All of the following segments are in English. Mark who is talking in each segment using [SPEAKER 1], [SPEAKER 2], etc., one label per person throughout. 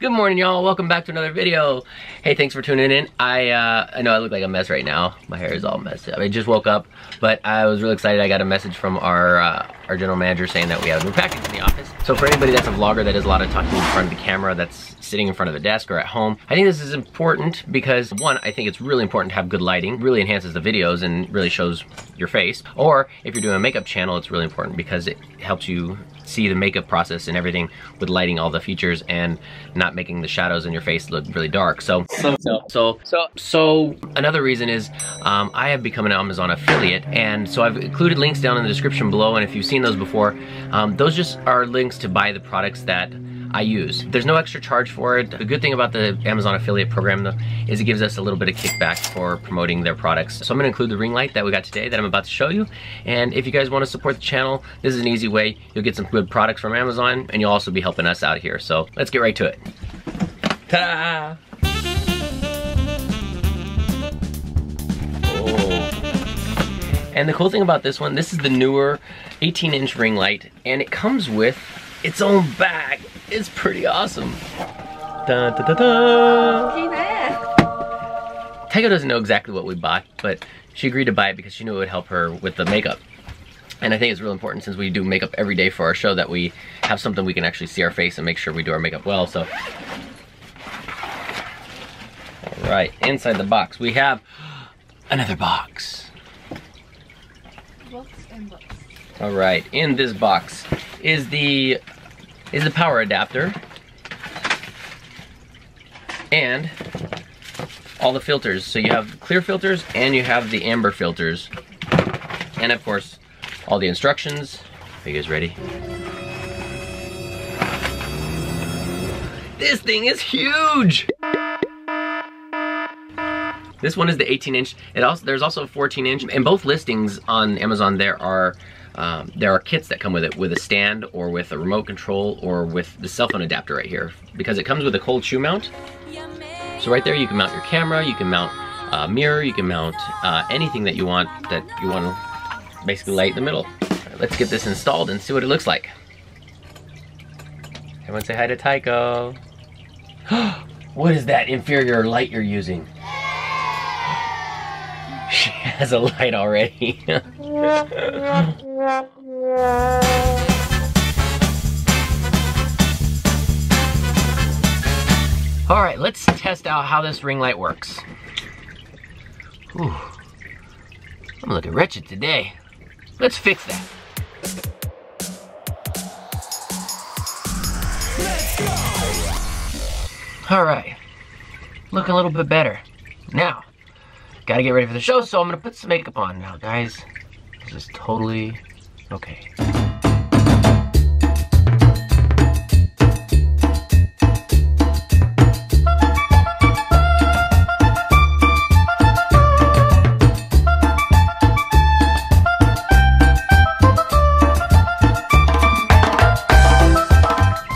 [SPEAKER 1] Good morning, y'all. Welcome back to another video. Hey, thanks for tuning in. I uh, I know I look like a mess right now. My hair is all messed up. I just woke up, but I was really excited. I got a message from our uh, our general manager saying that we have a new package in the office. So for anybody that's a vlogger that does a lot of talking in front of the camera, that's sitting in front of a desk or at home, I think this is important because one, I think it's really important to have good lighting. Really enhances the videos and really shows your face. Or if you're doing a makeup channel, it's really important because it helps you see the makeup process and everything with lighting all the features and not making the shadows in your face look really dark. So, so, so, so, so another reason is um, I have become an Amazon affiliate and so I've included links down in the description below and if you've seen those before, um, those just are links to buy the products that I use. There's no extra charge for it. The good thing about the Amazon affiliate program though is it gives us a little bit of kickback for promoting their products. So I'm gonna include the ring light that we got today that I'm about to show you. And if you guys wanna support the channel, this is an easy way. You'll get some good products from Amazon and you'll also be helping us out here. So let's get right to it. Ta-da! Oh. And the cool thing about this one, this is the Neewer 18 inch ring light and it comes with its own bag. It's pretty awesome. Dun, dun, dun.
[SPEAKER 2] Hey there.
[SPEAKER 1] Tycho doesn't know exactly what we bought, but she agreed to buy it because she knew it would help her with the makeup. And I think it's real important since we do makeup every day for our show that we have something we can actually see our face and make sure we do our makeup well. So, all right, inside the box we have another box.
[SPEAKER 2] Books and books.
[SPEAKER 1] All right, in this box is the is the power adapter and all the filters. So you have clear filters and you have the amber filters. And of course, all the instructions. Are you guys ready? This thing is huge! This one is the 18 inch. It also there's also a 14 inch. And both listings on Amazon, there are um, there are kits that come with it, with a stand or with a remote control or with the cell phone adapter right here, because it comes with a cold shoe mount. So right there, you can mount your camera, you can mount a mirror, you can mount uh, anything that you want that you want to basically light in the middle. Right, let's get this installed and see what it looks like. Everyone say hi to Tycho. what is that inferior light you're using? Has a light already. All right, let's test out how this ring light works. I'm looking wretched today. Let's fix that. All right, looking a little bit better. Now, gotta get ready for the show, so I'm gonna put some makeup on now, guys. This is totally okay.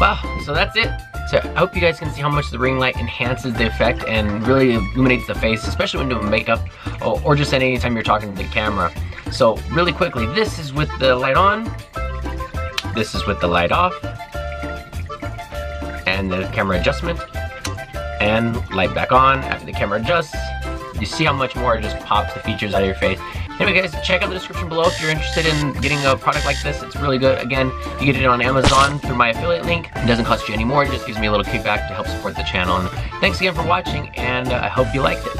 [SPEAKER 1] Wow, so that's it. So I hope you guys can see how much the ring light enhances the effect and really illuminates the face, especially when doing makeup or, or just at any time you're talking to the camera. So really quickly, this is with the light on, this is with the light off, and the camera adjustment, and light back on after the camera adjusts. You see how much more it just pops the features out of your face. Anyway, guys, check out the description below if you're interested in getting a product like this. It's really good. Again, you get it on Amazon through my affiliate link. It doesn't cost you any more. It just gives me a little kickback to help support the channel. And thanks again for watching, and uh, I hope you liked it.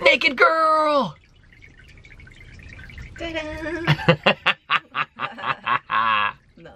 [SPEAKER 1] Naked girl!
[SPEAKER 2] Ta-da! no.